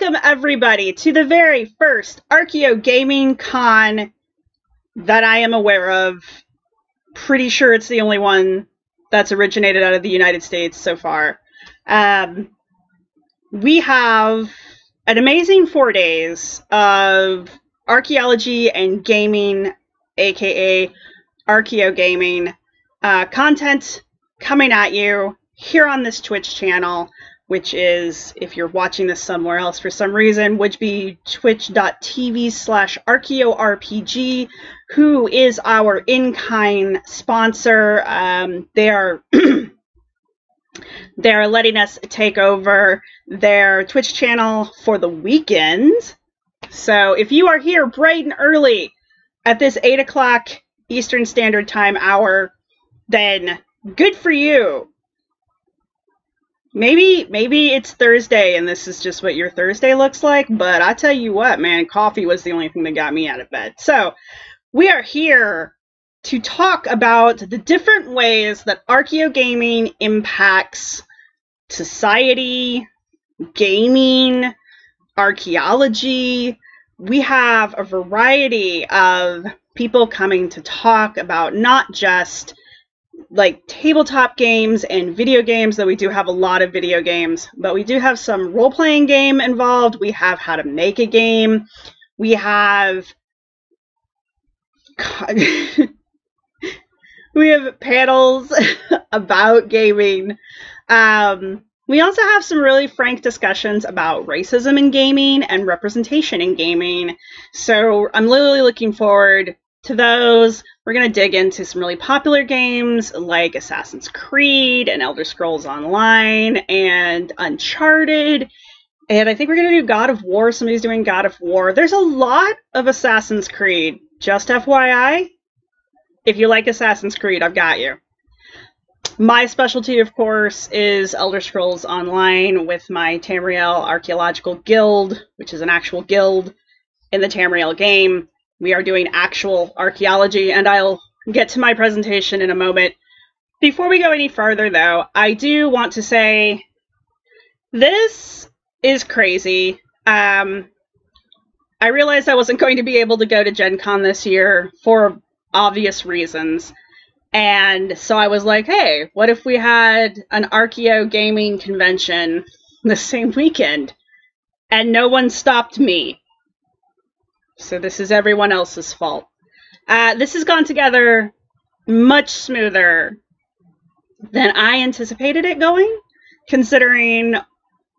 welcome everybody to the very first Archeo Gaming Con that I am aware of. Pretty sure it's the only one that's originated out of the United States so far. Um, we have an amazing four days of archaeology and gaming, aka Archeo Gaming, uh, content coming at you here on this Twitch channel which is, if you're watching this somewhere else for some reason, would be twitch.tv slash archaeorpg, who is our in-kind sponsor. Um, they are they are letting us take over their Twitch channel for the weekend. So if you are here bright and early at this 8 o'clock Eastern Standard Time hour, then good for you Maybe maybe it's Thursday and this is just what your Thursday looks like, but I tell you what, man, coffee was the only thing that got me out of bed. So, we are here to talk about the different ways that archeo gaming impacts society, gaming, archaeology. We have a variety of people coming to talk about not just like tabletop games and video games, though we do have a lot of video games, but we do have some role playing game involved. We have how to make a game. We have. we have panels about gaming. Um, we also have some really frank discussions about racism in gaming and representation in gaming. So I'm literally looking forward to those. We're going to dig into some really popular games like Assassin's Creed and Elder Scrolls Online and Uncharted. And I think we're going to do God of War. Somebody's doing God of War. There's a lot of Assassin's Creed. Just FYI, if you like Assassin's Creed, I've got you. My specialty, of course, is Elder Scrolls Online with my Tamriel Archaeological Guild, which is an actual guild in the Tamriel game. We are doing actual archaeology, and I'll get to my presentation in a moment. Before we go any further, though, I do want to say this is crazy. Um, I realized I wasn't going to be able to go to Gen Con this year for obvious reasons. And so I was like, hey, what if we had an Archeo gaming convention the same weekend? And no one stopped me. So this is everyone else's fault. Uh, this has gone together much smoother than I anticipated it going, considering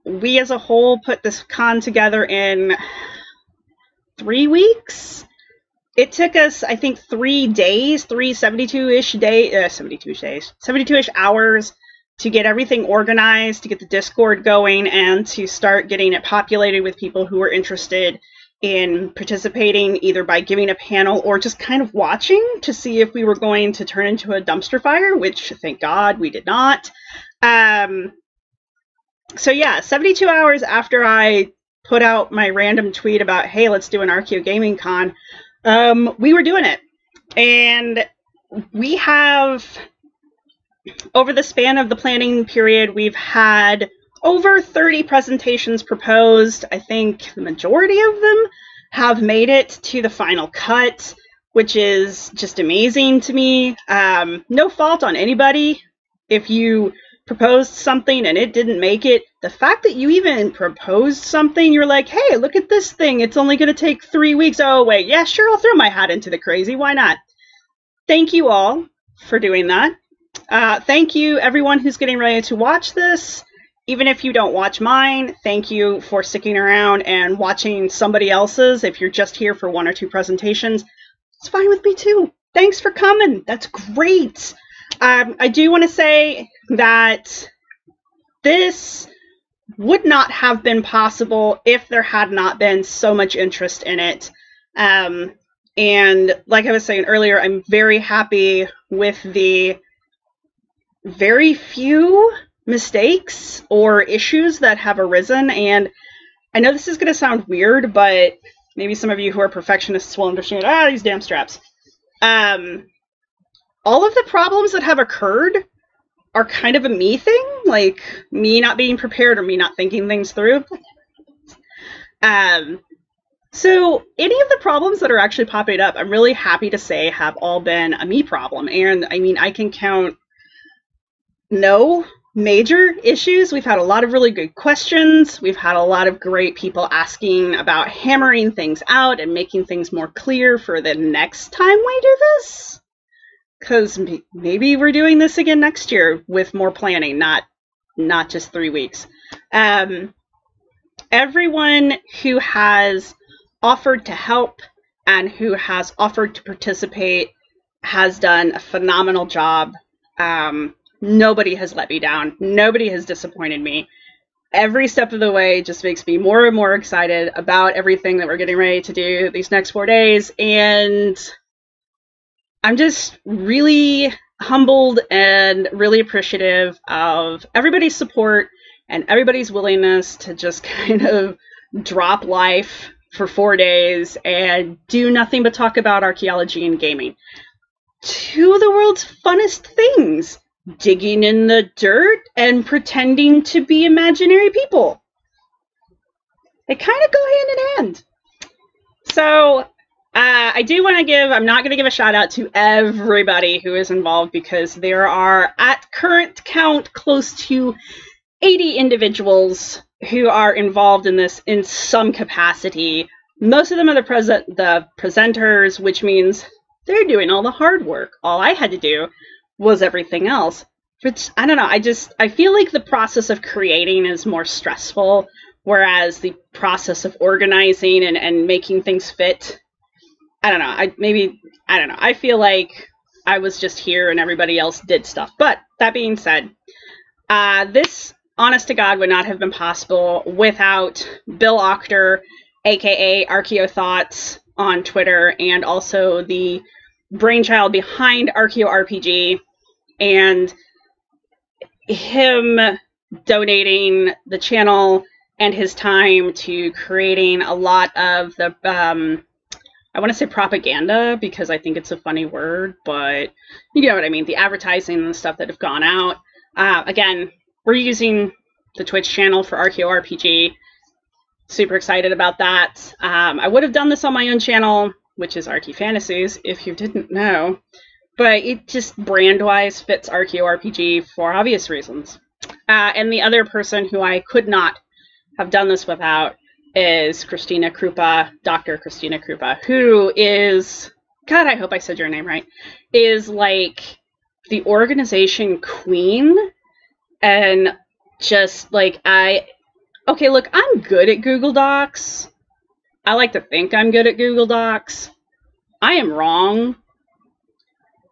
we as a whole put this con together in three weeks. It took us, I think, three days, three 72-ish day, uh, 72 days, 72-ish hours to get everything organized, to get the Discord going, and to start getting it populated with people who were interested in participating either by giving a panel or just kind of watching to see if we were going to turn into a dumpster fire, which thank God we did not. Um, so yeah, 72 hours after I put out my random tweet about, hey, let's do an Archeo Gaming Con, um, we were doing it. And we have, over the span of the planning period, we've had over 30 presentations proposed. I think the majority of them have made it to the final cut, which is just amazing to me. Um, no fault on anybody. If you proposed something and it didn't make it, the fact that you even proposed something, you're like, hey, look at this thing. It's only going to take three weeks. Oh, wait, yeah, sure, I'll throw my hat into the crazy. Why not? Thank you all for doing that. Uh, thank you, everyone who's getting ready to watch this even if you don't watch mine, thank you for sticking around and watching somebody else's. If you're just here for one or two presentations, it's fine with me too. Thanks for coming. That's great. Um, I do want to say that this would not have been possible if there had not been so much interest in it. Um, and like I was saying earlier, I'm very happy with the very few mistakes or issues that have arisen. And I know this is going to sound weird, but maybe some of you who are perfectionists will understand. Ah, these damn straps. Um, all of the problems that have occurred are kind of a me thing, like me not being prepared or me not thinking things through. Um, so any of the problems that are actually popping up, I'm really happy to say have all been a me problem. And I mean, I can count no major issues. We've had a lot of really good questions. We've had a lot of great people asking about hammering things out and making things more clear for the next time we do this. Because maybe we're doing this again next year with more planning, not not just three weeks. Um, everyone who has offered to help and who has offered to participate has done a phenomenal job. Um, nobody has let me down. Nobody has disappointed me. Every step of the way just makes me more and more excited about everything that we're getting ready to do these next four days. And I'm just really humbled and really appreciative of everybody's support and everybody's willingness to just kind of drop life for four days and do nothing but talk about archaeology and gaming. Two of the world's funnest things digging in the dirt and pretending to be imaginary people. They kind of go hand in hand. So, uh, I do want to give, I'm not going to give a shout out to everybody who is involved because there are, at current count, close to 80 individuals who are involved in this in some capacity. Most of them are the present the presenters, which means they're doing all the hard work. All I had to do was everything else. Which I don't know, I just I feel like the process of creating is more stressful, whereas the process of organizing and, and making things fit I don't know, I maybe I don't know. I feel like I was just here and everybody else did stuff. But that being said, uh, this honest to God, would not have been possible without Bill Octor, aka Archeo Thoughts, on Twitter, and also the brainchild behind ArchaeoRPG, and him donating the channel and his time to creating a lot of the um, I want to say propaganda because I think it's a funny word, but you know what I mean. The advertising and the stuff that have gone out. Uh, again, we're using the Twitch channel for ArchaeoRPG. Super excited about that. Um, I would have done this on my own channel, which is ArchyFantasies, if you didn't know. But it just brand wise fits ArchaeoRPG for obvious reasons. Uh, and the other person who I could not have done this without is Christina Krupa, Dr. Christina Krupa, who is, God, I hope I said your name right, is like the organization queen and just like I okay, look, I'm good at Google Docs. I like to think I'm good at Google Docs. I am wrong.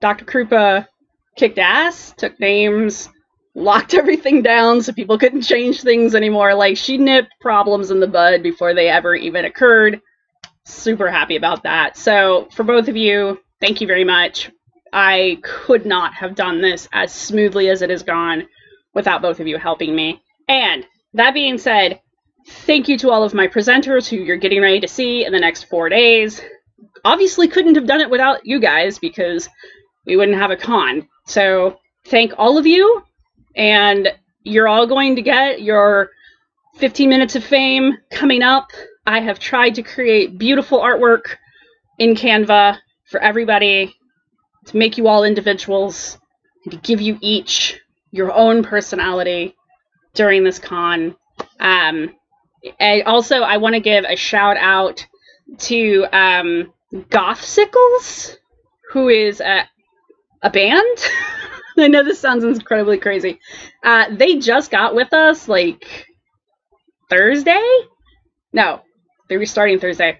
Dr. Krupa kicked ass, took names, locked everything down so people couldn't change things anymore. Like she nipped problems in the bud before they ever even occurred. Super happy about that. So, for both of you, thank you very much. I could not have done this as smoothly as it has gone without both of you helping me. And that being said, thank you to all of my presenters who you're getting ready to see in the next four days. Obviously, couldn't have done it without you guys because we wouldn't have a con. So, thank all of you, and you're all going to get your 15 minutes of fame coming up. I have tried to create beautiful artwork in Canva for everybody to make you all individuals and to give you each your own personality during this con. Um, also, I want to give a shout out to um, Gothsicles, who is a, a band. I know this sounds incredibly crazy. Uh, they just got with us like Thursday. No, they were starting Thursday.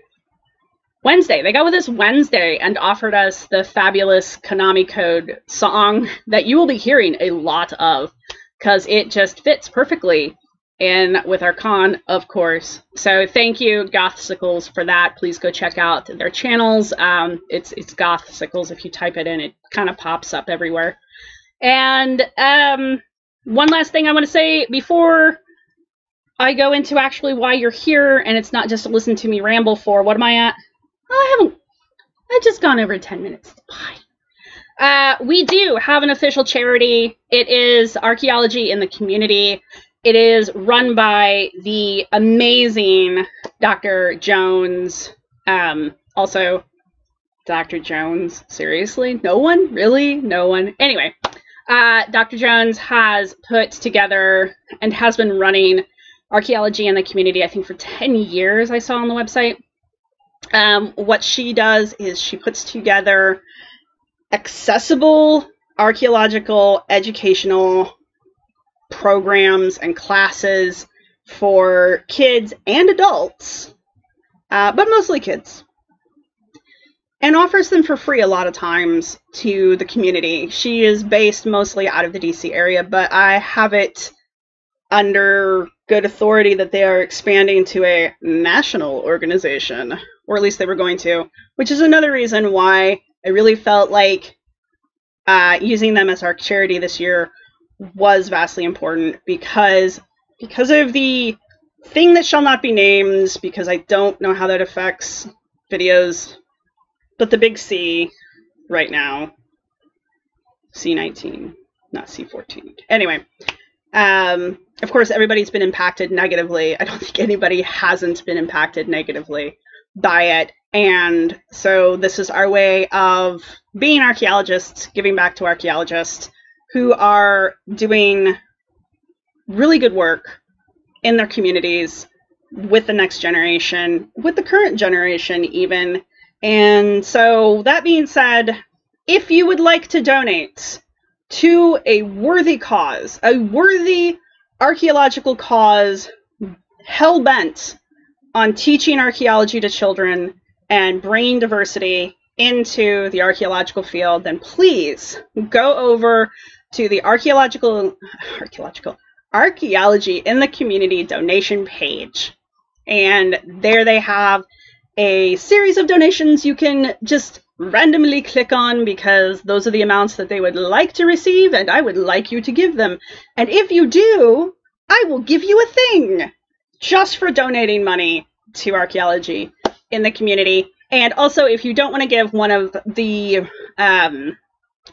Wednesday. They got with us Wednesday and offered us the fabulous Konami Code song that you will be hearing a lot of because it just fits perfectly in with our con, of course. So thank you, Gothsicles, for that. Please go check out their channels. Um, it's it's Gothsicles. If you type it in, it kind of pops up everywhere. And um, one last thing I want to say before I go into actually why you're here, and it's not just to listen to me ramble for. What am I at? I haven't. I've just gone over 10 minutes. Bye. Uh, we do have an official charity. It is Archaeology in the Community. It is run by the amazing Dr. Jones, um, also Dr. Jones. Seriously? No one? Really? No one? Anyway, uh, Dr. Jones has put together and has been running archaeology in the community, I think, for 10 years, I saw on the website. Um, what she does is she puts together accessible archaeological educational programs and classes for kids and adults, uh, but mostly kids, and offers them for free a lot of times to the community. She is based mostly out of the DC area, but I have it under good authority that they are expanding to a national organization, or at least they were going to, which is another reason why I really felt like uh, using them as our charity this year was vastly important because because of the thing that shall not be named because I don't know how that affects videos, but the big C right now, C19, not C14. Anyway, um, of course, everybody's been impacted negatively. I don't think anybody hasn't been impacted negatively by it. And so this is our way of being archaeologists, giving back to archaeologists who are doing really good work in their communities with the next generation, with the current generation, even. And so, that being said, if you would like to donate to a worthy cause, a worthy archaeological cause hell bent on teaching archaeology to children and bringing diversity into the archaeological field, then please go over to the archaeological archaeological archaeology in the community donation page. And there they have a series of donations you can just randomly click on because those are the amounts that they would like to receive and I would like you to give them. And if you do, I will give you a thing just for donating money to archaeology in the community. And also, if you don't want to give one of the um,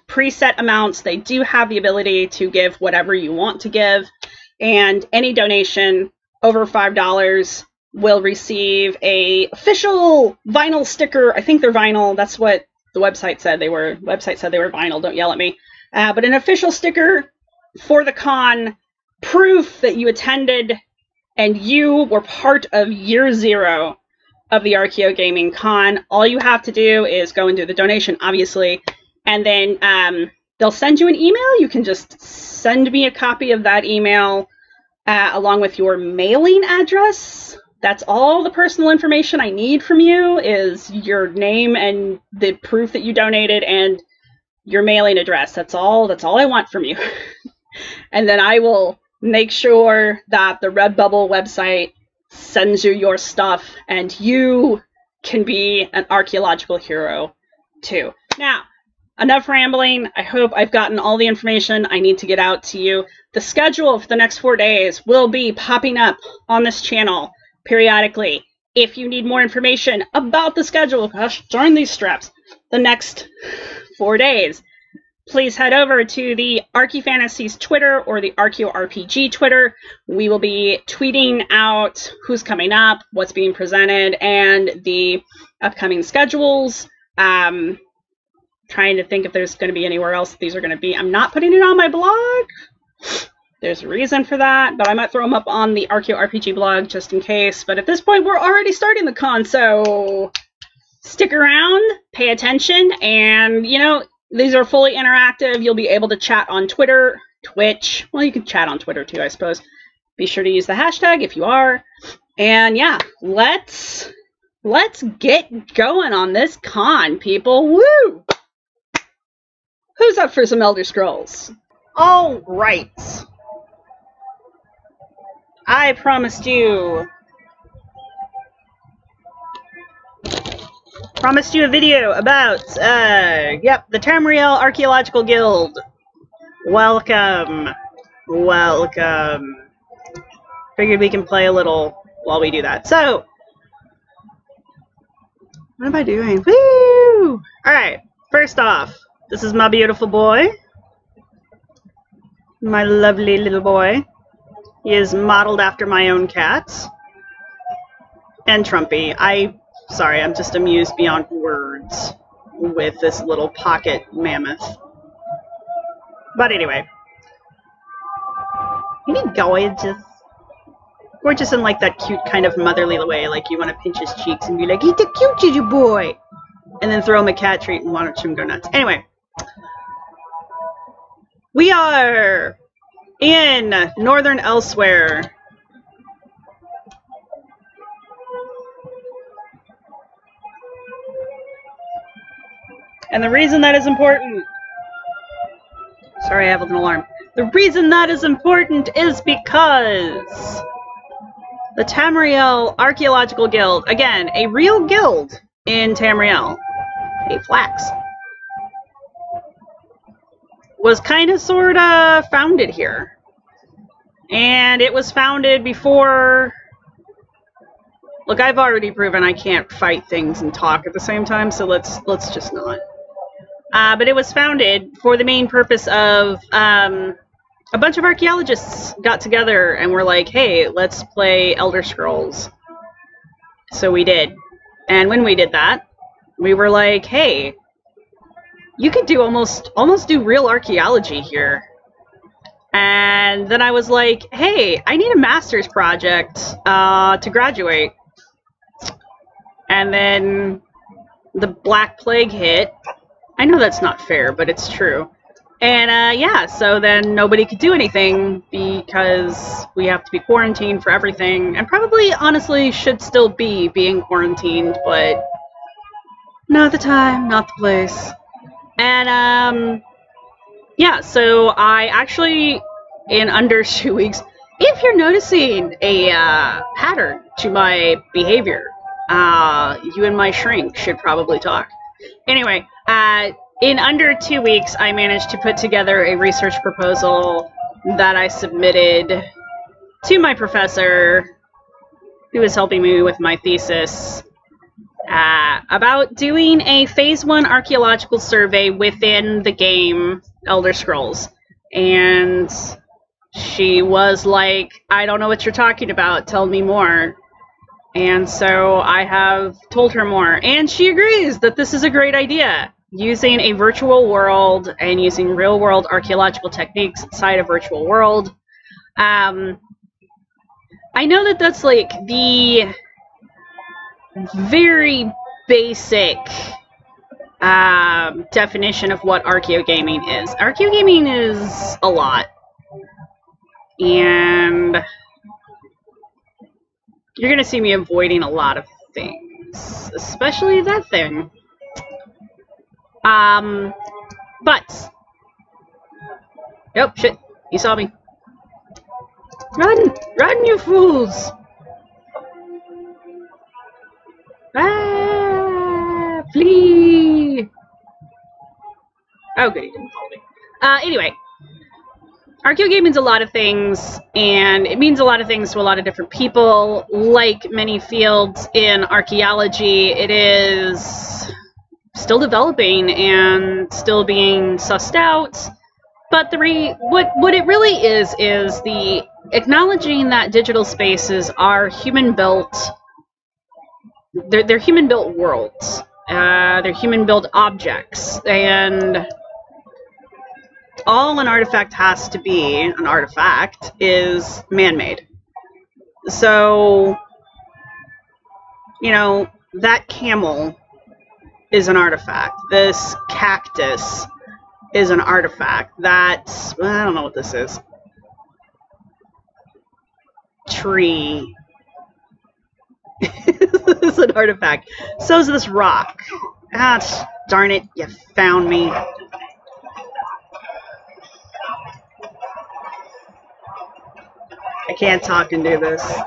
preset amounts, they do have the ability to give whatever you want to give. And any donation over $5 will receive a official vinyl sticker. I think they're vinyl. That's what the website said they were. Website said they were vinyl. Don't yell at me. Uh, but an official sticker for the con, proof that you attended and you were part of year zero of the Archeo Gaming Con. All you have to do is go and do the donation, obviously, and then um, they'll send you an email. You can just send me a copy of that email uh, along with your mailing address. That's all the personal information I need from you is your name and the proof that you donated and your mailing address. That's all. That's all I want from you. and then I will make sure that the Redbubble website sends you your stuff and you can be an archaeological hero too. Now, enough rambling. I hope I've gotten all the information I need to get out to you. The schedule for the next four days will be popping up on this channel periodically. If you need more information about the schedule, gosh, join these straps. The next four days, please head over to the ArchyFantasies Twitter or the ArchaeoRPG Twitter. We will be tweeting out who's coming up, what's being presented, and the upcoming schedules. Um, trying to think if there's going to be anywhere else these are going to be. I'm not putting it on my blog. There's a reason for that, but I might throw them up on the ArchaeoRPG blog just in case. But at this point, we're already starting the con, so stick around, pay attention, and you know, these are fully interactive. You'll be able to chat on Twitter, Twitch. Well, you can chat on Twitter too, I suppose. Be sure to use the hashtag if you are. And yeah, let's let's get going on this con, people. Woo! Who's up for some Elder Scrolls? All right. I promised you promised you a video about, uh, yep, the Tamriel Archaeological Guild. Welcome. Welcome. Figured we can play a little while we do that. So, what am I doing? Woo! Alright, first off, this is my beautiful boy. My lovely little boy. He is modeled after my own cat. and Trumpy. I, sorry, I'm just amused beyond words with this little pocket mammoth. But anyway. Ain't he gorgeous? Gorgeous in like that cute kind of motherly way, like you want to pinch his cheeks and be like, he's the cutest boy! And then throw him a cat treat and watch him go nuts. Anyway. We are in Northern Elsweyr. And the reason that is important. Sorry, I have an alarm. The reason that is important is because the Tamriel Archaeological Guild, again, a real guild in Tamriel, a flax, was kind of sort of founded here. And it was founded before. Look, I've already proven I can't fight things and talk at the same time, so let's let's just not. Uh, but it was founded for the main purpose of um, a bunch of archaeologists got together and were like, hey, let's play Elder Scrolls. So we did. And when we did that, we were like, hey, you could do almost almost do real archaeology here. And then I was like, hey, I need a master's project uh, to graduate. And then the Black Plague hit, I know that's not fair, but it's true. And uh, yeah, so then nobody could do anything because we have to be quarantined for everything, and probably honestly should still be being quarantined, but not the time, not the place. And um, yeah, so I actually, in under two weeks, if you're noticing a uh, pattern to my behavior, uh, you and my shrink should probably talk. Anyway, uh, in under two weeks, I managed to put together a research proposal that I submitted to my professor, who was helping me with my thesis, uh, about doing a phase one archaeological survey within the game Elder Scrolls. And she was like, I don't know what you're talking about. Tell me more. And so I have told her more. And she agrees that this is a great idea using a virtual world and using real world archaeological techniques inside a virtual world. Um, I know that that's like the very basic um, definition of what archaeogaming is. Archaeogaming is a lot. And you're going to see me avoiding a lot of things, especially that thing. Um, but. Yep, shit. you saw me. Run! Run, you fools! Ah! Flee! Oh, good, he didn't follow me. Uh, anyway. Archaeogaming means a lot of things, and it means a lot of things to a lot of different people. Like many fields in archaeology, it is still developing and still being sussed out. But the re- what what it really is is the acknowledging that digital spaces are human built. They're, they're human built worlds. Uh, they're human built objects, and all an artifact has to be an artifact is man made. So, you know, that camel is an artifact. This cactus is an artifact. That's, I don't know what this is. Tree. this is an artifact. So is this rock. Ah, darn it, you found me. I can't talk and do this.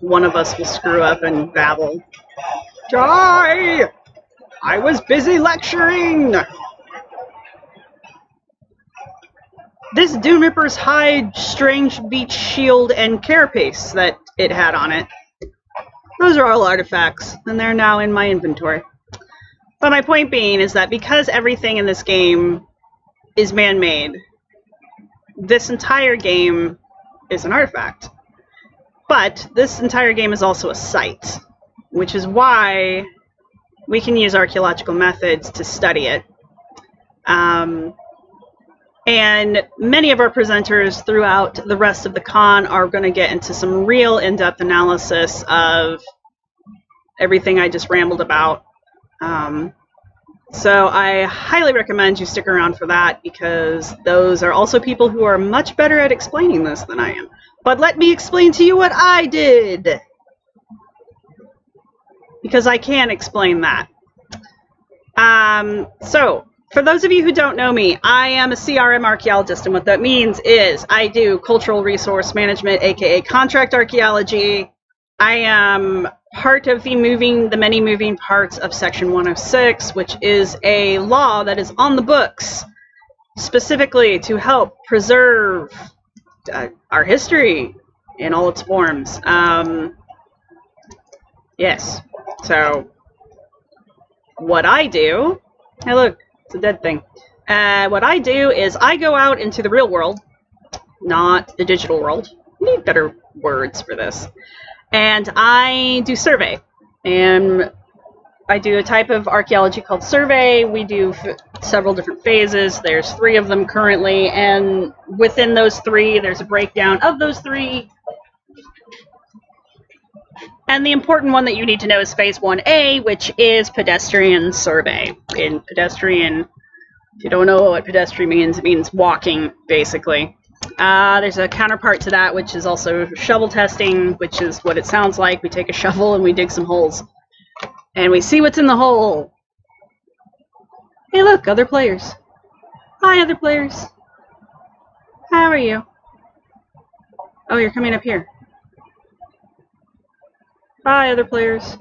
One of us will screw up and babble. Die! I was busy lecturing! This Dune Ripper's hide strange beach shield and carapace that it had on it. Those are all artifacts, and they're now in my inventory. But my point being is that because everything in this game is man-made, this entire game is an artifact. But this entire game is also a site which is why we can use archaeological methods to study it. Um, and many of our presenters throughout the rest of the con are going to get into some real in-depth analysis of everything I just rambled about. Um, so I highly recommend you stick around for that because those are also people who are much better at explaining this than I am. But let me explain to you what I did. Because I can explain that. Um, so, for those of you who don't know me, I am a CRM archaeologist, and what that means is I do cultural resource management, aka contract archaeology. I am part of the moving, the many moving parts of Section 106, which is a law that is on the books specifically to help preserve uh, our history in all its forms. Um, yes. So, what I do, hey, look, it's a dead thing. Uh, what I do is I go out into the real world, not the digital world. Need better words for this. And I do survey. And I do a type of archaeology called survey. We do several different phases. There's three of them currently, and within those three, there's a breakdown of those three. And the important one that you need to know is phase 1A, which is pedestrian survey. In pedestrian, if you don't know what pedestrian means, it means walking, basically. Uh, there's a counterpart to that, which is also shovel testing, which is what it sounds like. We take a shovel and we dig some holes and we see what's in the hole. Hey, look, other players. Hi, other players. How are you? Oh, you're coming up here. Hi, other players.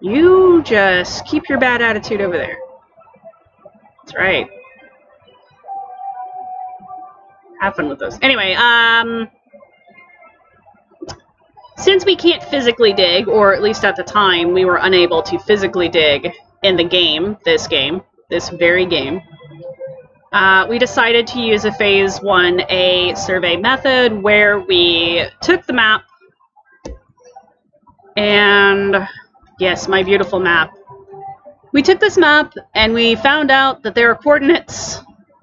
You just keep your bad attitude over there. That's right. Have fun with those. Anyway, um, since we can't physically dig, or at least at the time we were unable to physically dig in the game, this game, this very game, uh, we decided to use a phase 1A survey method where we took the map and yes, my beautiful map. We took this map and we found out that there are coordinates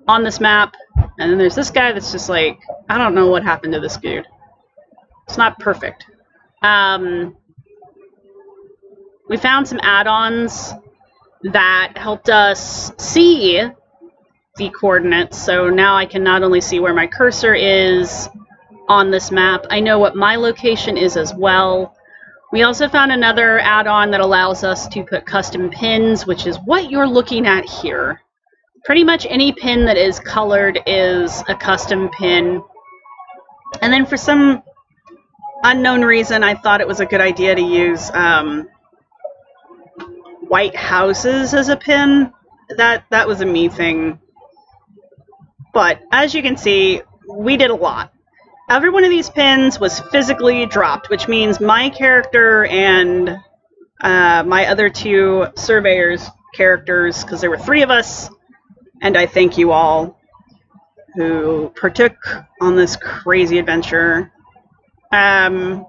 on this map and then there's this guy that's just like, I don't know what happened to this dude. It's not perfect. Um, we found some add-ons that helped us see the coordinates. So now I can not only see where my cursor is on this map, I know what my location is as well. We also found another add-on that allows us to put custom pins, which is what you're looking at here. Pretty much any pin that is colored is a custom pin. And then for some unknown reason, I thought it was a good idea to use um, white houses as a pin. That that was a me thing. But as you can see, we did a lot. Every one of these pins was physically dropped, which means my character and uh, my other two surveyors characters, because there were three of us, and I thank you all who partook on this crazy adventure. Um,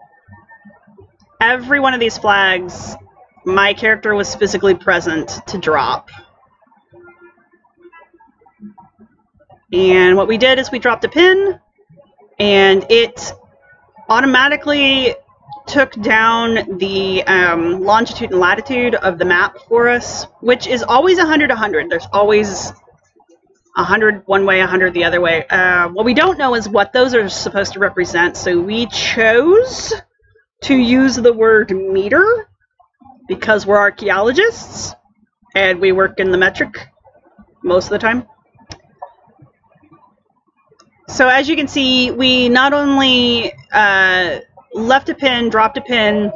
every one of these flags, my character was physically present to drop. And what we did is we dropped a pin, and it automatically took down the um, longitude and latitude of the map for us, which is always 100 100. There's always 100 one way, 100 the other way. Uh, what we don't know is what those are supposed to represent, so we chose to use the word meter because we're archaeologists and we work in the metric most of the time. So as you can see, we not only uh, left a pin, dropped a pin,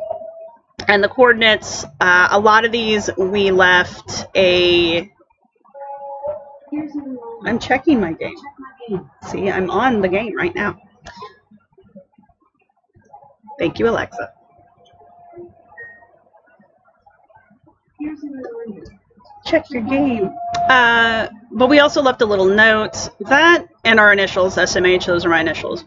and the coordinates, uh, a lot of these we left a I'm checking my game. See, I'm on the game right now. Thank you, Alexa. Check your game. Uh, but we also left a little note. That and our initials, SMH, those are my initials.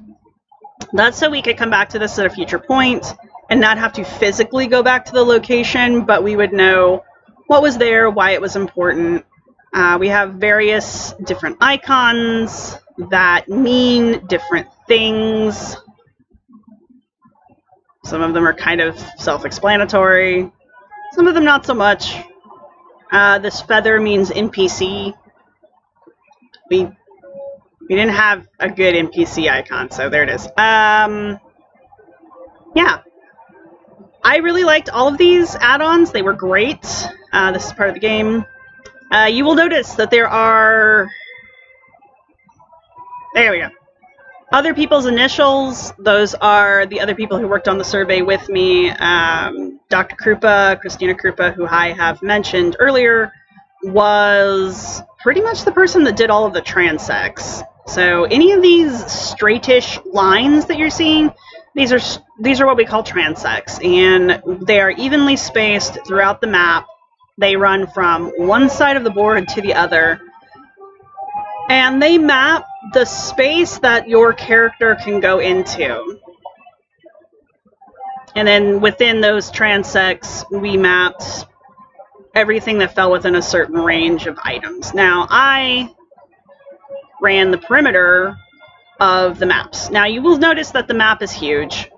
That's so we could come back to this at a future point and not have to physically go back to the location, but we would know what was there, why it was important. Uh, we have various different icons that mean different things. Some of them are kind of self explanatory, some of them not so much. Uh, this feather means NPC. We we didn't have a good NPC icon, so there it is. Um, yeah. I really liked all of these add-ons. They were great. Uh, this is part of the game. Uh, you will notice that there are... There we go. Other people's initials, those are the other people who worked on the survey with me. Um, Dr. Krupa, Christina Krupa, who I have mentioned earlier, was pretty much the person that did all of the transects. So any of these straightish lines that you're seeing, these are these are what we call transects, and they are evenly spaced throughout the map. They run from one side of the board to the other, and they map the space that your character can go into. And then within those transects, we mapped everything that fell within a certain range of items. Now, I ran the perimeter of the maps. Now, you will notice that the map is huge,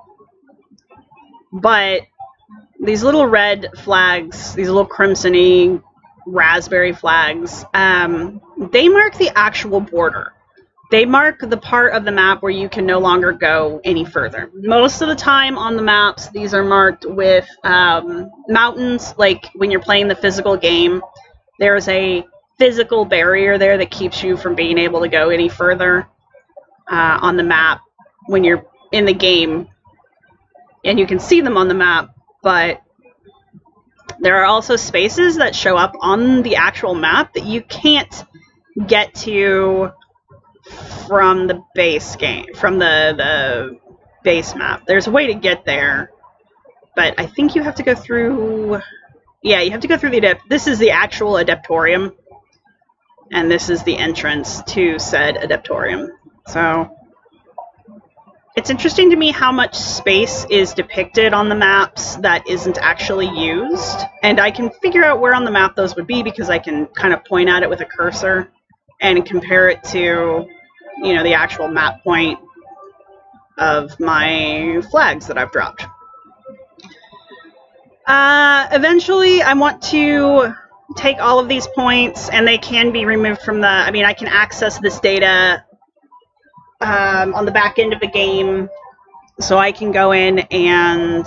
but these little red flags, these little crimsony raspberry flags, um, they mark the actual border. They mark the part of the map where you can no longer go any further. Most of the time on the maps, these are marked with um, mountains, like when you're playing the physical game. There's a physical barrier there that keeps you from being able to go any further uh, on the map when you're in the game. And you can see them on the map, but there are also spaces that show up on the actual map that you can't get to from the base game, from the, the base map. There's a way to get there, but I think you have to go through... Yeah, you have to go through the adept. This is the actual adeptorium, and this is the entrance to said adeptorium. So it's interesting to me how much space is depicted on the maps that isn't actually used. And I can figure out where on the map those would be because I can kind of point at it with a cursor and compare it to, you know, the actual map point of my flags that I've dropped. Uh, eventually, I want to take all of these points and they can be removed from the, I mean, I can access this data um, on the back end of the game, so I can go in and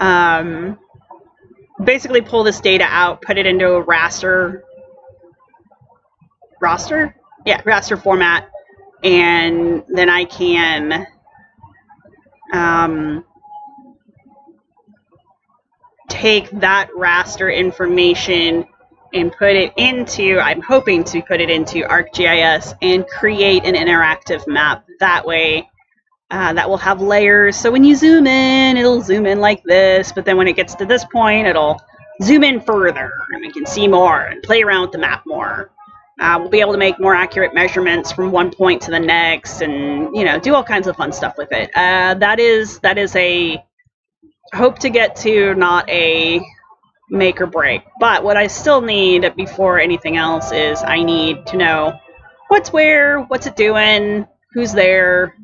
um, basically pull this data out, put it into a raster, roster? Yeah, raster format, and then I can um, take that raster information and put it into, I'm hoping to put it into ArcGIS and create an interactive map. That way, uh, that will have layers. So when you zoom in, it'll zoom in like this, but then when it gets to this point, it'll zoom in further, and we can see more and play around with the map more. Uh, we'll be able to make more accurate measurements from one point to the next, and you know, do all kinds of fun stuff with it. Uh, that is that is a hope to get to, not a make or break. But what I still need before anything else is I need to know what's where, what's it doing, who's there.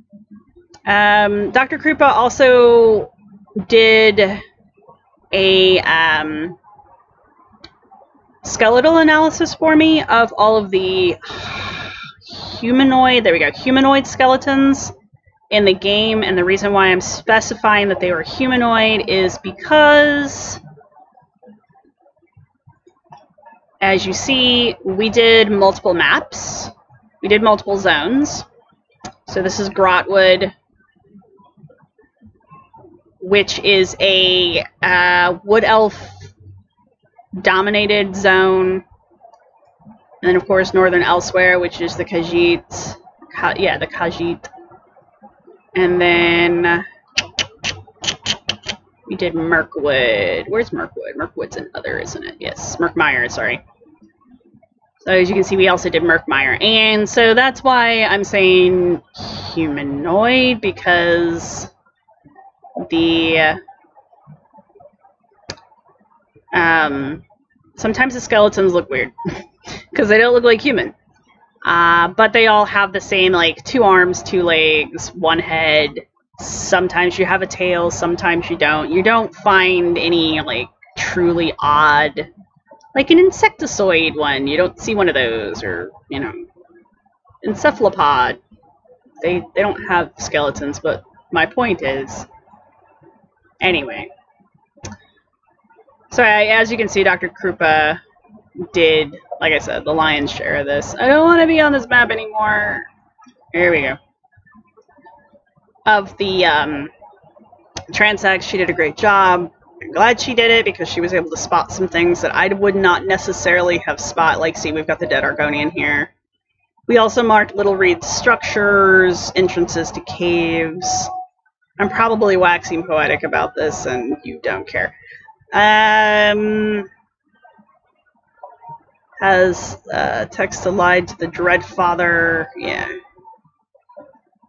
Um, Dr. Krupa also did a um, skeletal analysis for me of all of the humanoid, there we go, humanoid skeletons in the game. And the reason why I'm specifying that they were humanoid is because As you see, we did multiple maps. We did multiple zones. So this is Grahtwood, which is a uh, wood elf dominated zone. And then, of course, Northern Elsweyr, which is the Khajiit. Ka yeah, the Khajiit. And then we did Merkwood. Where's Merkwood? Merkwood's an other, isn't it? Yes, Murkmire, sorry. So as you can see, we also did Murkmire. And so that's why I'm saying humanoid, because the um, sometimes the skeletons look weird because they don't look like human. Uh, but they all have the same like two arms, two legs, one head. Sometimes you have a tail, sometimes you don't. You don't find any like truly odd, like an insectoid one. You don't see one of those, or you know, encephalopod. They they don't have skeletons, but my point is, anyway. So as you can see, Dr. Krupa did, like I said, the lion's share of this. I don't want to be on this map anymore. Here we go. Of the um, she did a great job. I'm glad she did it because she was able to spot some things that I would not necessarily have spot. Like, see, we've got the dead Argonian here. We also marked little Reed's structures, entrances to caves. I'm probably waxing poetic about this, and you don't care. Um, has uh, text allied to the Dreadfather. Yeah.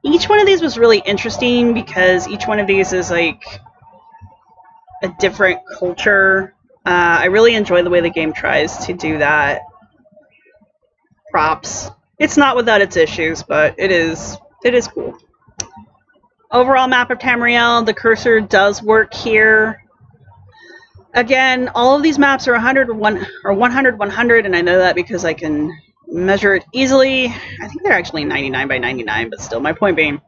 Each one of these was really interesting because each one of these is like a different culture. Uh, I really enjoy the way the game tries to do that. Props. It's not without its issues, but it is it is cool. Overall map of Tamriel, the cursor does work here. Again, all of these maps are 100 one, or 100 100 and I know that because I can measure it easily. I think they're actually 99 by 99, but still my point being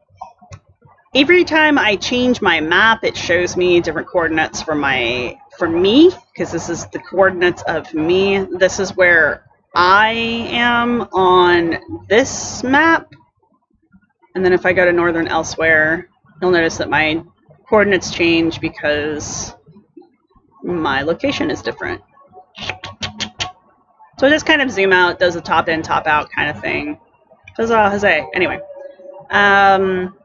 every time I change my map, it shows me different coordinates for my for me because this is the coordinates of me. This is where I am on this map. And then if I go to northern Elsweyr, you'll notice that my coordinates change because my location is different. So just kind of zoom out, does a top in, top out kind of thing. Huzzah, Jose. Anyway. Um,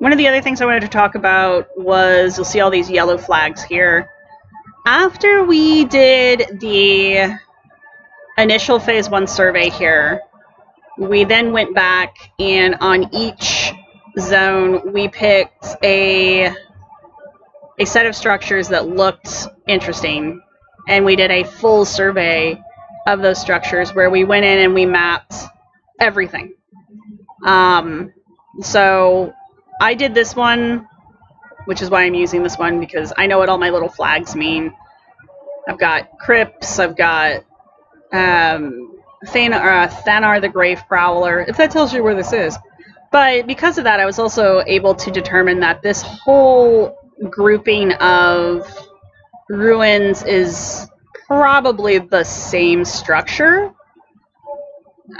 one of the other things I wanted to talk about was you'll see all these yellow flags here. After we did the initial phase one survey here, we then went back and on each zone we picked a a set of structures that looked interesting, and we did a full survey of those structures where we went in and we mapped everything. Um, so I did this one, which is why I'm using this one because I know what all my little flags mean. I've got crypts, I've got um, Thanar, uh, Thanar the Grave Prowler, if that tells you where this is. But because of that, I was also able to determine that this whole grouping of ruins is probably the same structure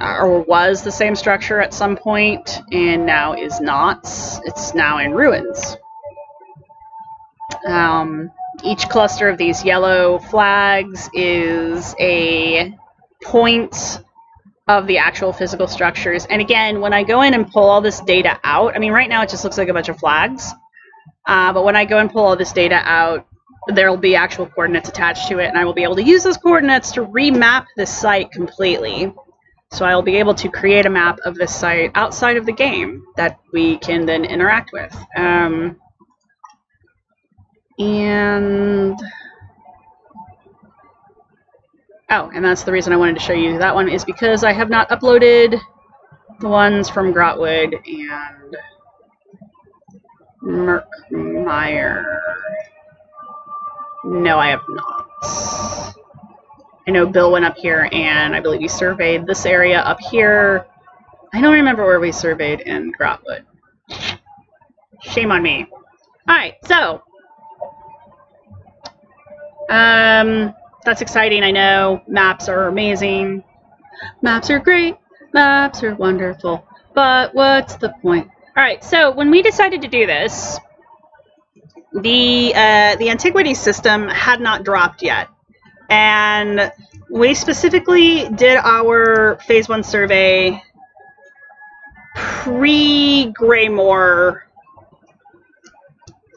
or was the same structure at some point and now is not. It's now in ruins. Um, each cluster of these yellow flags is a point of the actual physical structures. And again, when I go in and pull all this data out, I mean, right now it just looks like a bunch of flags. Uh, but when I go and pull all this data out, there will be actual coordinates attached to it, and I will be able to use those coordinates to remap this site completely. So I will be able to create a map of this site outside of the game that we can then interact with. Um, and oh, and that's the reason I wanted to show you that one is because I have not uploaded the ones from Grahtwood and Murkmire. No, I have not. I know Bill went up here and I believe he surveyed this area up here. I don't remember where we surveyed in Grahtwood. Shame on me. Alright, so. Um, that's exciting, I know. Maps are amazing. Maps are great. Maps are wonderful. But what's the point? All right, so when we decided to do this, the uh, the antiquity system had not dropped yet, and we specifically did our phase one survey pre Greymoor.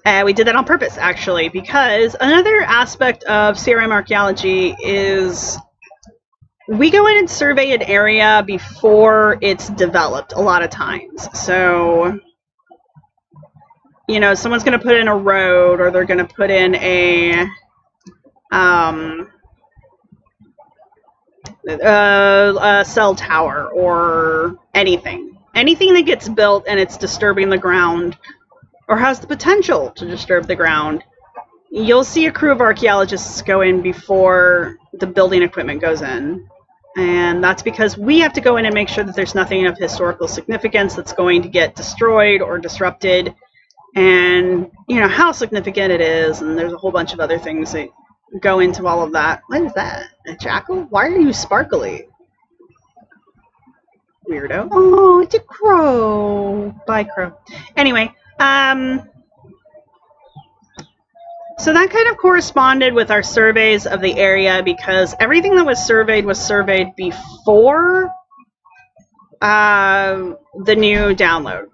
And we did that on purpose, actually, because another aspect of CRM archaeology is we go in and survey an area before it's developed a lot of times. So you know, someone's going to put in a road or they're going to put in a um, a cell tower or anything. Anything that gets built and it's disturbing the ground or has the potential to disturb the ground, you'll see a crew of archaeologists go in before the building equipment goes in. And that's because we have to go in and make sure that there's nothing of historical significance that's going to get destroyed or disrupted. And, you know, how significant it is. And there's a whole bunch of other things that go into all of that. What is that? A jackal? Why are you sparkly? Weirdo. Oh, it's a crow. Bye, crow. Anyway, um, so that kind of corresponded with our surveys of the area because everything that was surveyed was surveyed before uh, the new download.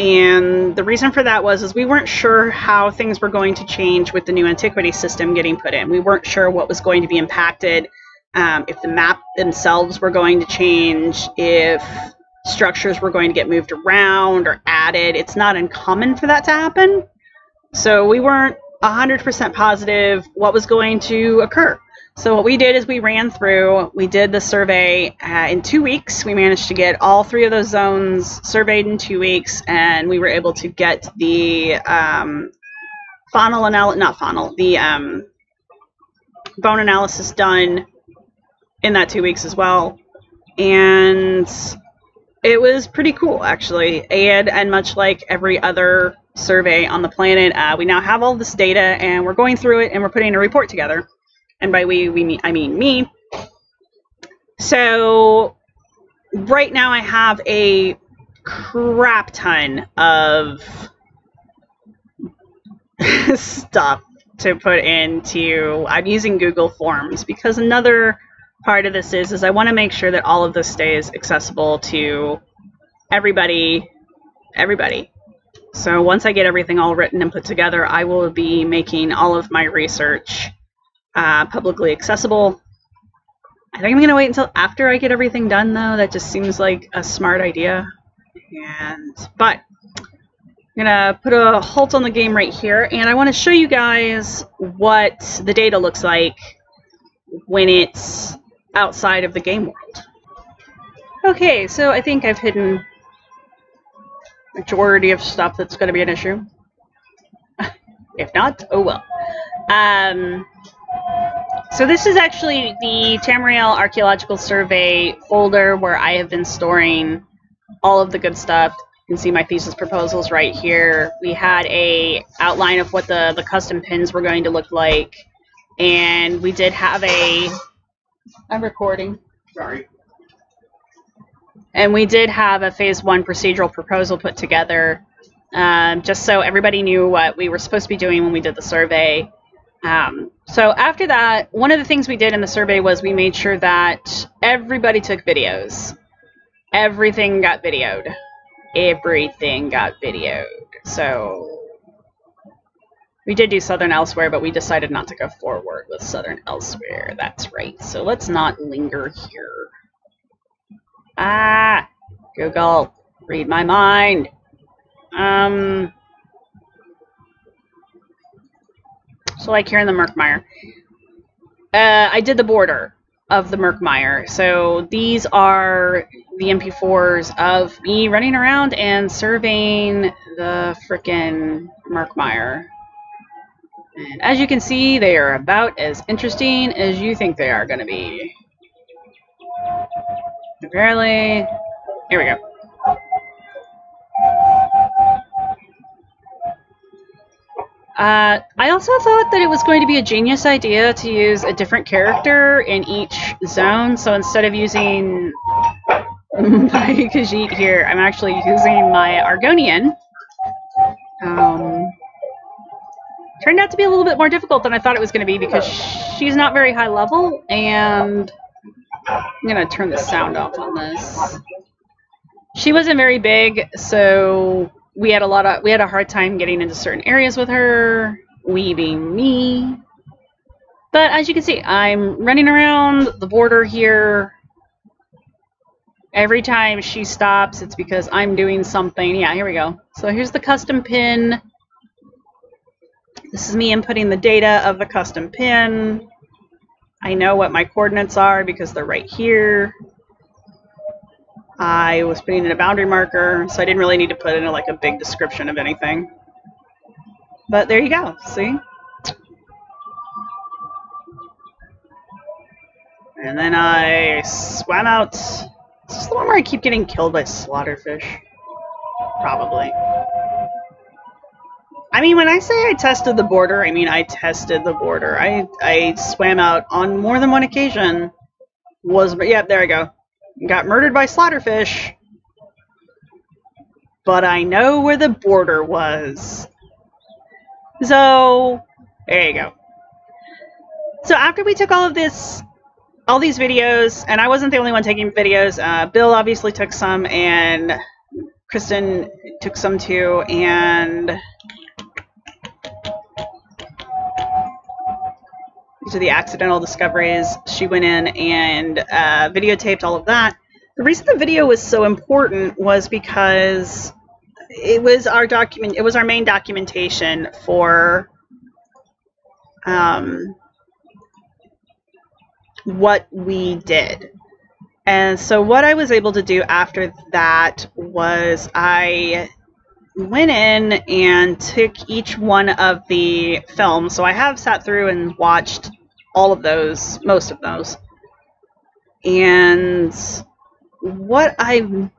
And the reason for that was is we weren't sure how things were going to change with the new antiquity system getting put in. We weren't sure what was going to be impacted, um, if the map themselves were going to change, if structures were going to get moved around or added. It's not uncommon for that to happen. So we weren't 100% positive what was going to occur. So what we did is we ran through, we did the survey uh, in two weeks. We managed to get all three of those zones surveyed in two weeks, and we were able to get the um, analysis, not faunal, the um, bone analysis done in that two weeks as well. And it was pretty cool, actually. And, and much like every other survey on the planet, uh, we now have all this data, and we're going through it, and we're putting a report together and by we we mean I mean me. So right now I have a crap ton of stuff to put into I'm using Google Forms because another part of this is is I want to make sure that all of this stays accessible to everybody everybody. So once I get everything all written and put together, I will be making all of my research uh, publicly accessible. I think I'm going to wait until after I get everything done, though. That just seems like a smart idea. And But I'm going to put a halt on the game right here, and I want to show you guys what the data looks like when it's outside of the game world. Okay, so I think I've hidden majority of stuff that's going to be an issue. if not, oh well. Um, so this is actually the Tamriel Archaeological Survey folder where I have been storing all of the good stuff. You can see my thesis proposals right here. We had a outline of what the, the custom pins were going to look like. And we did have a... I'm recording. Sorry. And we did have a phase one procedural proposal put together um, just so everybody knew what we were supposed to be doing when we did the survey. Um, so after that, one of the things we did in the survey was we made sure that everybody took videos. Everything got videoed. Everything got videoed. So we did do Southern Elsweyr, but we decided not to go forward with Southern Elsweyr. That's right. So let's not linger here. Ah, Google, read my mind. Um, Like here in the Murkmire. Uh, I did the border of the Murkmire. So these are the MP4s of me running around and surveying the frickin' Murkmire. And as you can see, they are about as interesting as you think they are going to be. Apparently, here we go. Uh, I also thought that it was going to be a genius idea to use a different character in each zone. So instead of using my Khajiit here, I'm actually using my Argonian. Um, turned out to be a little bit more difficult than I thought it was going to be because she's not very high level, and I'm going to turn the sound off on this. She wasn't very big, so we had a lot of we had a hard time getting into certain areas with her, we being me. But as you can see, I'm running around the border here. Every time she stops, it's because I'm doing something. Yeah, here we go. So here's the custom pin This is me inputting the data of the custom pin. I know what my coordinates are because they're right here. I was putting in a boundary marker, so I didn't really need to put in a, like a big description of anything. But there you go, see? And then I swam out. This Is the one where I keep getting killed by slaughterfish? Probably. I mean, when I say I tested the border, I mean I tested the border. I I swam out on more than one occasion. Was yeah, there I go. Got murdered by slaughterfish. But I know where the border was. So there you go. So after we took all of this all these videos, and I wasn't the only one taking videos. Uh, Bill obviously took some, and Kristen took some too, and are the accidental discoveries. She went in and uh, videotaped all of that. The reason the video was so important was because it was our document. It was our main documentation for um, what we did. And so what I was able to do after that was I went in and took each one of the films. So I have sat through and watched all of those, most of those. And what I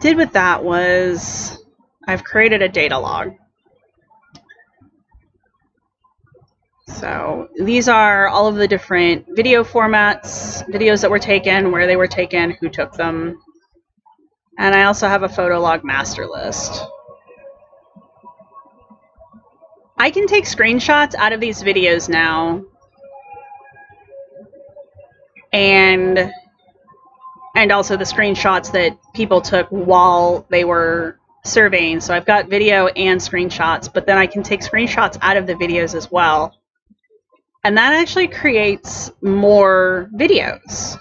did with that was I've created a data log. So these are all of the different video formats, videos that were taken, where they were taken, who took them. And I also have a photo log master list. I can take screenshots out of these videos now. And and also the screenshots that people took while they were surveying. So I've got video and screenshots, but then I can take screenshots out of the videos as well and that actually creates more videos.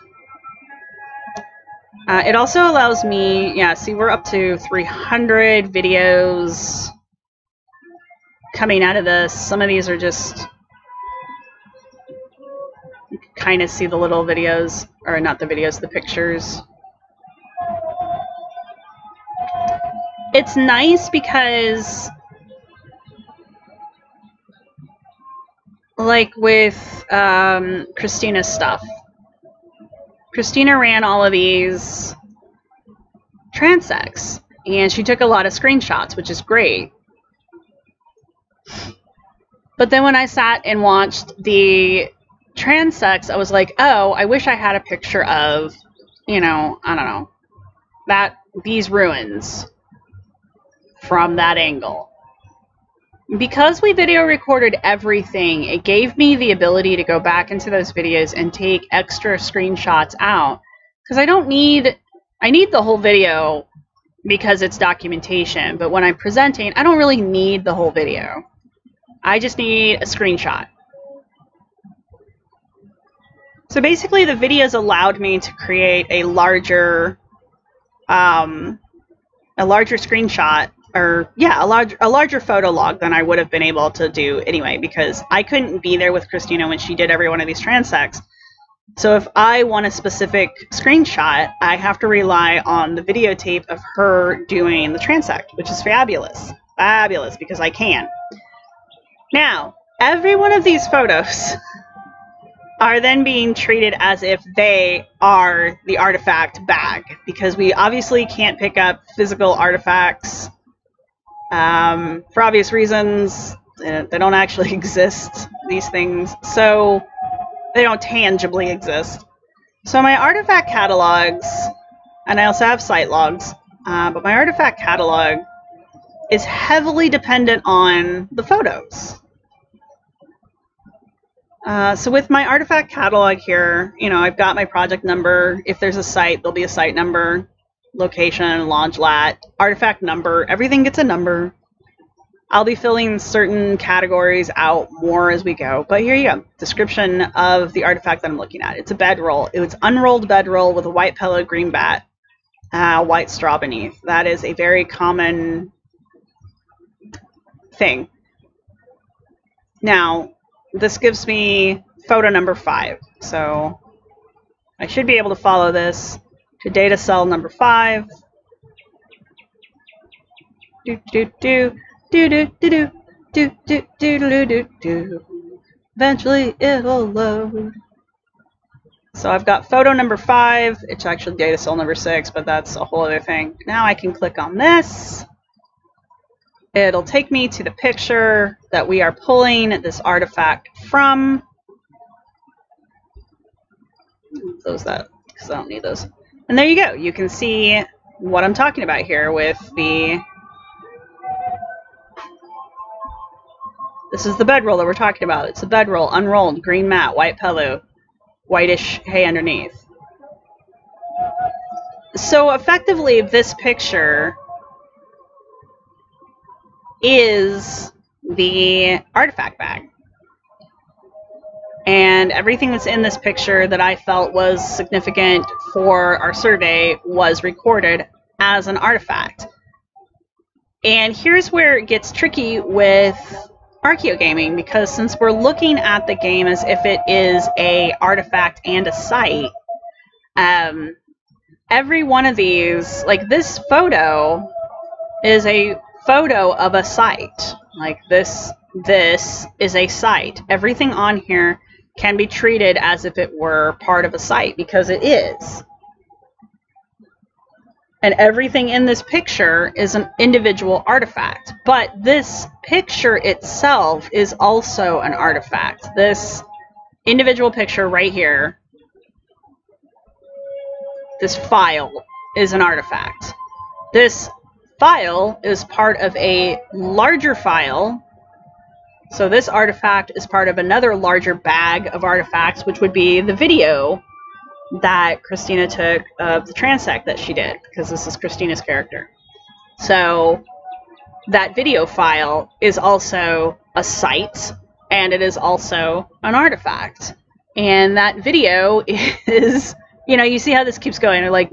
Uh, it also allows me, yeah, see, we're up to 300 videos coming out of this. Some of these are just, kind of see the little videos, or not the videos, the pictures. It's nice because like with um, Christina's stuff. Christina ran all of these transects, and she took a lot of screenshots, which is great. But then when I sat and watched the transects, I was like, oh, I wish I had a picture of, you know, I don't know, that these ruins from that angle because we video recorded everything, it gave me the ability to go back into those videos and take extra screenshots out. Because I don't need, I need the whole video because it's documentation. But when I'm presenting, I don't really need the whole video. I just need a screenshot. So basically the videos allowed me to create a larger, um, a larger screenshot or yeah, a large a larger photo log than I would have been able to do anyway because I couldn't be there with Christina when she did every one of these transects. So if I want a specific screenshot, I have to rely on the videotape of her doing the transect, which is fabulous. Fabulous because I can. Now, every one of these photos are then being treated as if they are the artifact bag because we obviously can't pick up physical artifacts um, for obvious reasons, they don't actually exist, these things, so they don't tangibly exist. So my artifact catalogs, and I also have site logs, uh, but my artifact catalog is heavily dependent on the photos. Uh, so with my artifact catalog here, you know, I've got my project number. If there's a site, there'll be a site number location, launch lat, artifact number, everything gets a number. I'll be filling certain categories out more as we go, but here you go. Description of the artifact that I'm looking at. It's a bedroll. It's unrolled bedroll with a white pillow, green bat, uh, white straw beneath. That is a very common thing. Now, this gives me photo number five. So I should be able to follow this to data cell number five. Do do do do do do do do do do do do. Eventually it'll load. So I've got photo number five. It's actually data cell number six, but that's a whole other thing. Now I can click on this. It'll take me to the picture that we are pulling this artifact from. Close that because I don't need those. And there you go. You can see what I'm talking about here with the This is the bedroll that we're talking about. It's a bedroll, unrolled, green mat, white pillow, whitish hay underneath. So effectively, this picture is the artifact bag. And everything that's in this picture that I felt was significant for our survey was recorded as an artifact. And here's where it gets tricky with Archaeogaming because since we're looking at the game as if it is a artifact and a site, um, every one of these, like this photo, is a photo of a site. Like this, this is a site. Everything on here can be treated as if it were part of a site because it is. And everything in this picture is an individual artifact. But this picture itself is also an artifact. This individual picture right here, this file, is an artifact. This file is part of a larger file. So this artifact is part of another larger bag of artifacts, which would be the video that Christina took of the transect that she did, because this is Christina's character. So that video file is also a site, and it is also an artifact. And that video is, you know, you see how this keeps going, like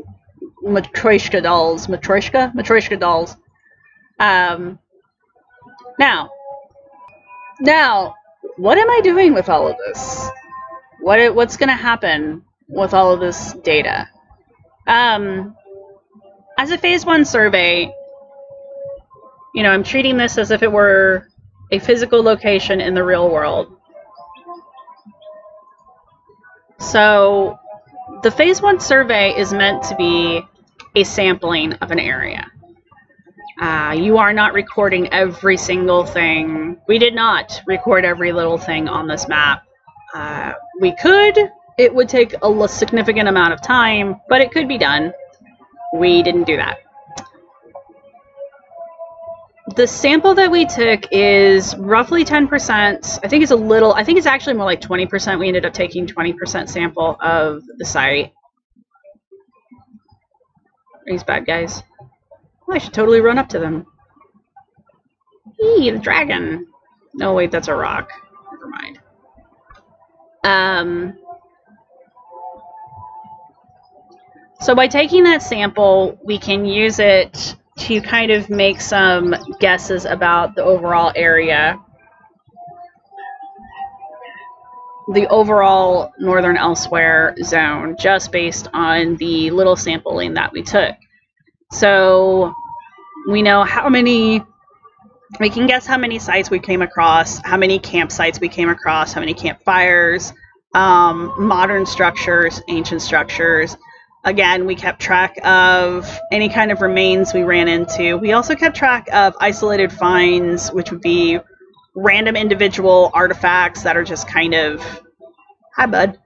Matryoshka dolls, Matryoshka, Matryoshka dolls. Um, now, now, what am I doing with all of this? What what's going to happen with all of this data. Um, as a phase one survey, you know, I'm treating this as if it were a physical location in the real world. So the phase one survey is meant to be a sampling of an area. Uh, you are not recording every single thing. We did not record every little thing on this map. Uh, we could, it would take a significant amount of time, but it could be done. We didn't do that. The sample that we took is roughly 10%. I think it's a little, I think it's actually more like 20%. We ended up taking 20% sample of the site. These bad guys. I should totally run up to them. Eee, the dragon. No, wait, that's a rock. Never mind. Um, So by taking that sample, we can use it to kind of make some guesses about the overall area. The overall Northern Elsweyr zone, just based on the little sampling that we took. So we know how many, we can guess how many sites we came across, how many campsites we came across, how many campfires, um, modern structures, ancient structures, Again, we kept track of any kind of remains we ran into. We also kept track of isolated finds, which would be random individual artifacts that are just kind of, hi bud,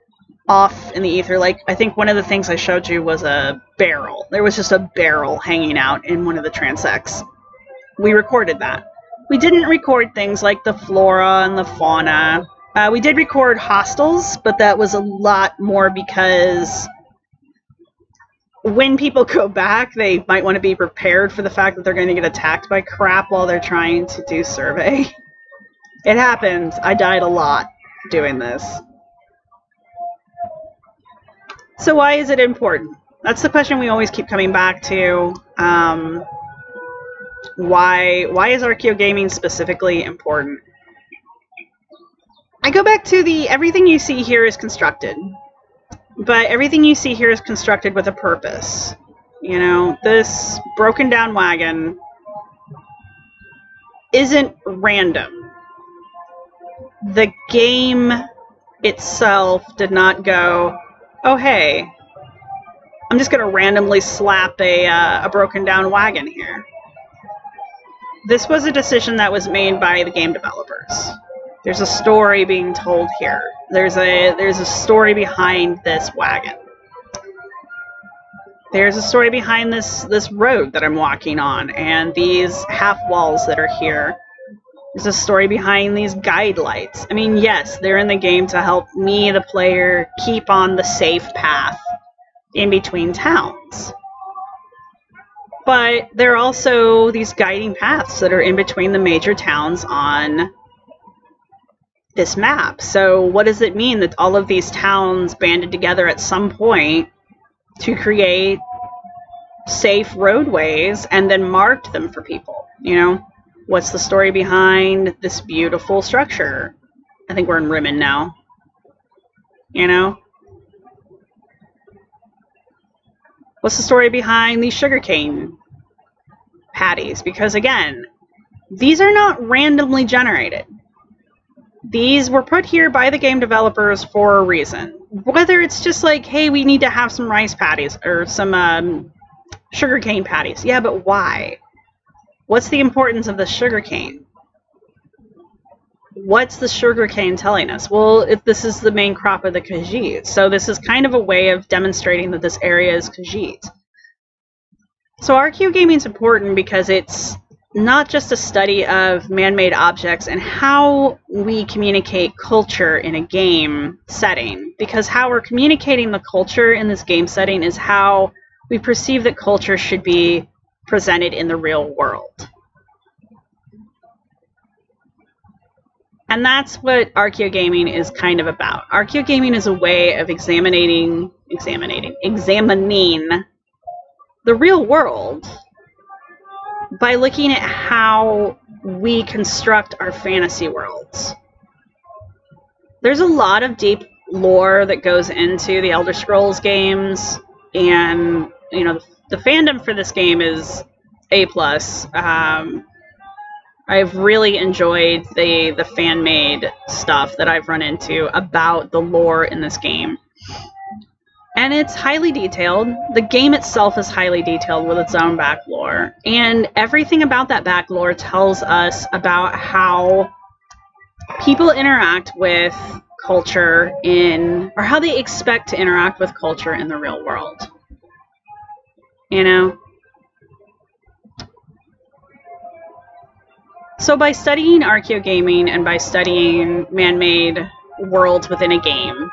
off in the ether. Like, I think one of the things I showed you was a barrel. There was just a barrel hanging out in one of the transects. We recorded that. We didn't record things like the flora and the fauna. Uh, we did record hostels, but that was a lot more because when people go back, they might want to be prepared for the fact that they're going to get attacked by crap while they're trying to do survey. It happens. I died a lot doing this. So why is it important? That's the question we always keep coming back to. Um, why why is archaeogaming specifically important? I go back to the everything you see here is constructed. But everything you see here is constructed with a purpose. You know, this broken down wagon isn't random. The game itself did not go, oh hey, I'm just going to randomly slap a, uh, a broken down wagon here. This was a decision that was made by the game developers. There's a story being told here. There's a there's a story behind this wagon. There's a story behind this this road that I'm walking on and these half walls that are here. There's a story behind these guide lights. I mean, yes, they're in the game to help me, the player, keep on the safe path in between towns. But there are also these guiding paths that are in between the major towns on this map. So, what does it mean that all of these towns banded together at some point to create safe roadways and then marked them for people? You know, what's the story behind this beautiful structure? I think we're in Rimmen now. You know, What's the story behind these sugarcane patties? Because again, these are not randomly generated. These were put here by the game developers for a reason. Whether it's just like, hey, we need to have some rice patties or some um, sugarcane patties. Yeah, but why? What's the importance of the sugarcane? what's the sugarcane telling us? Well, if this is the main crop of the Khajiit, so this is kind of a way of demonstrating that this area is Khajiit. So archaeogaming is important because it's not just a study of man-made objects and how we communicate culture in a game setting. Because how we're communicating the culture in this game setting is how we perceive that culture should be presented in the real world. And that's what archaeogaming is kind of about. Archaeogaming is a way of examining, examining, examining the real world by looking at how we construct our fantasy worlds. There's a lot of deep lore that goes into the Elder Scrolls games, and you know the, the fandom for this game is a plus. Um, I've really enjoyed the the fan made stuff that I've run into about the lore in this game. And it's highly detailed. The game itself is highly detailed with its own back lore. And everything about that back lore tells us about how people interact with culture in, or how they expect to interact with culture in the real world. You know? So by studying archaeogaming and by studying man-made worlds within a game,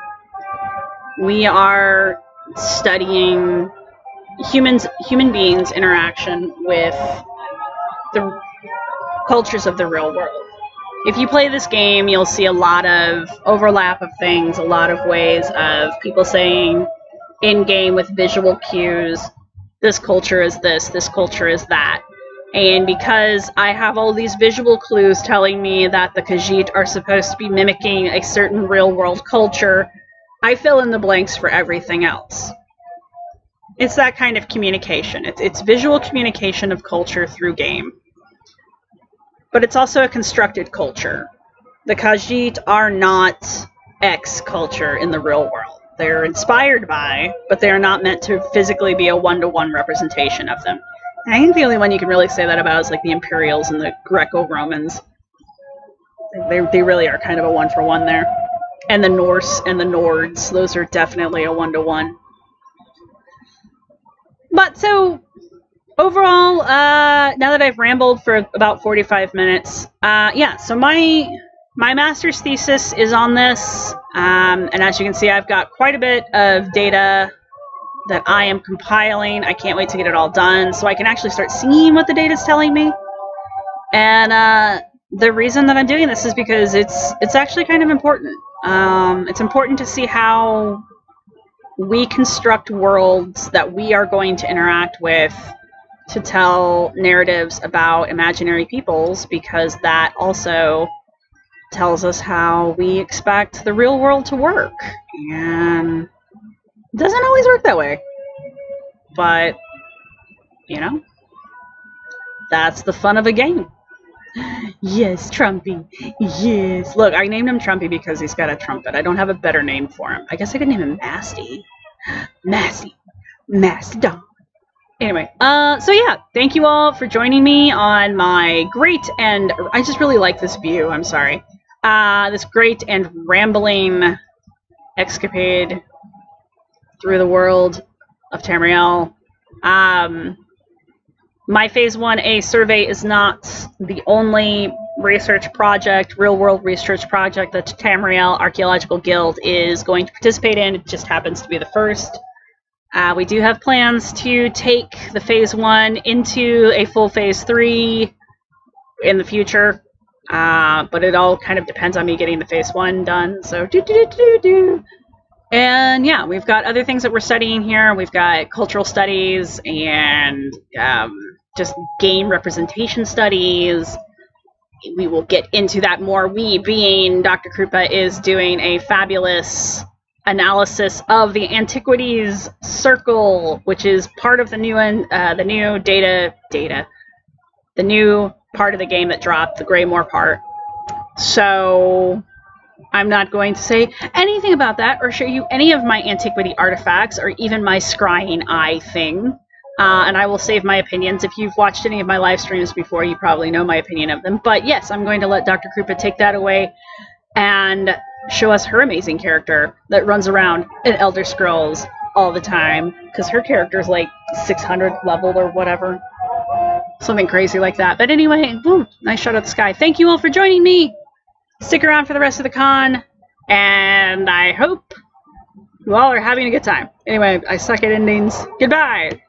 we are studying humans human beings interaction with the cultures of the real world. If you play this game, you'll see a lot of overlap of things, a lot of ways of people saying in game with visual cues, this culture is this, this culture is that. And because I have all these visual clues telling me that the Khajiit are supposed to be mimicking a certain real world culture, I fill in the blanks for everything else. It's that kind of communication. It's, it's visual communication of culture through game. But it's also a constructed culture. The Khajiit are not X culture in the real world. They're inspired by, but they are not meant to physically be a one to one representation of them. I think the only one you can really say that about is like the Imperials and the Greco-Romans. They, they really are kind of a one for one there. And the Norse and the Nords, those are definitely a one to one. But so overall, uh, now that I've rambled for about 45 minutes, uh, yeah, so my my master's thesis is on this, um, and as you can see, I've got quite a bit of data that I am compiling. I can't wait to get it all done so I can actually start seeing what the data is telling me. And uh, the reason that I'm doing this is because it's it's actually kind of important. Um, it's important to see how we construct worlds that we are going to interact with to tell narratives about imaginary peoples because that also tells us how we expect the real world to work. And doesn't always work that way. But, you know, that's the fun of a game. Yes, Trumpy. Yes. Look, I named him Trumpy because he's got a trumpet. I don't have a better name for him. I guess I could name him Masty. Masty. Mastodon. Anyway, uh, so yeah, thank you all for joining me on my great and I just really like this view. I'm sorry. Uh, this great and rambling escapade through the world of Tamriel. Um, my Phase 1A survey is not the only research project, real world research project that Tamriel Archaeological Guild is going to participate in. It just happens to be the first. Uh, we do have plans to take the Phase 1 into a full Phase 3 in the future. Uh, but it all kind of depends on me getting the Phase 1 done. So, do do do do do. And yeah, we've got other things that we're studying here. We've got cultural studies and um, just game representation studies. We will get into that more. We, being Dr. Krupa, is doing a fabulous analysis of the Antiquities Circle, which is part of the new uh, the new data data, the new part of the game that dropped, the Greymoor part. So I'm not going to say anything about that or show you any of my antiquity artifacts or even my scrying eye thing. Uh, and I will save my opinions. If you've watched any of my live streams before, you probably know my opinion of them. But yes, I'm going to let Dr. Krupa take that away and show us her amazing character that runs around in Elder Scrolls all the time. Because her character is like 600 level or whatever. Something crazy like that. But anyway, woo, nice shot of the sky. Thank you all for joining me. Stick around for the rest of the con. And I hope you all are having a good time. Anyway, I suck at endings. Goodbye.